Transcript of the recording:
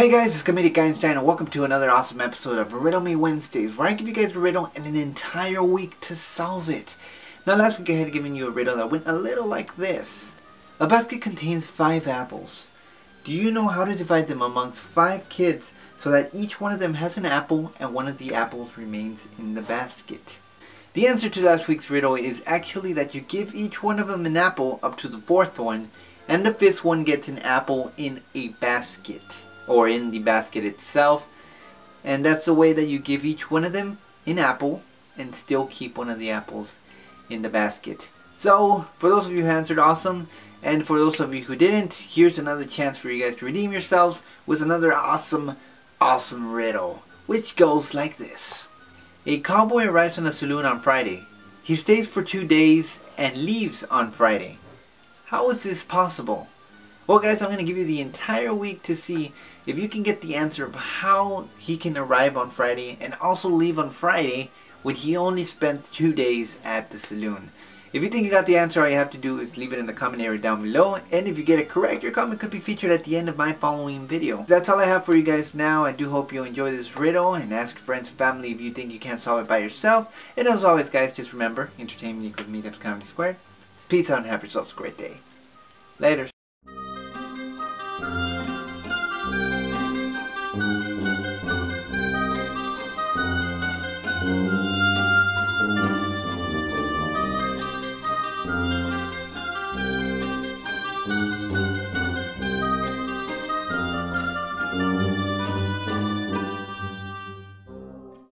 Hey guys, it's Comedic Einstein and welcome to another awesome episode of Riddle Me Wednesdays where I give you guys a riddle and an entire week to solve it. Now last week I had given you a riddle that went a little like this. A basket contains five apples. Do you know how to divide them amongst five kids so that each one of them has an apple and one of the apples remains in the basket? The answer to last week's riddle is actually that you give each one of them an apple up to the fourth one and the fifth one gets an apple in a basket or in the basket itself and that's the way that you give each one of them an apple and still keep one of the apples in the basket. So, for those of you who answered, awesome. And for those of you who didn't, here's another chance for you guys to redeem yourselves with another awesome, awesome riddle. Which goes like this. A cowboy arrives in a saloon on Friday. He stays for two days and leaves on Friday. How is this possible? Well guys, I'm going to give you the entire week to see if you can get the answer of how he can arrive on Friday and also leave on Friday when he only spent two days at the saloon. If you think you got the answer, all you have to do is leave it in the comment area down below. And if you get it correct, your comment could be featured at the end of my following video. That's all I have for you guys now. I do hope you enjoy this riddle and ask friends and family if you think you can't solve it by yourself. And as always guys, just remember, entertainment equals meetups comedy squared. Peace out and have yourselves a great day. Laters.